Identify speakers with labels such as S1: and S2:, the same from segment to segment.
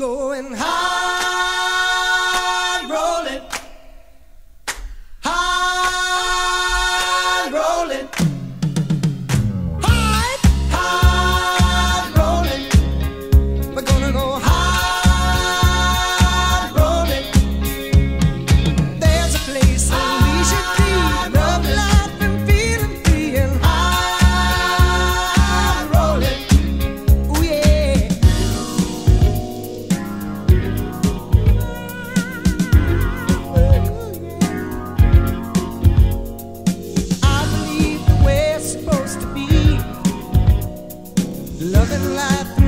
S1: going high. Loving life.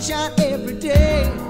S1: sunshine every day.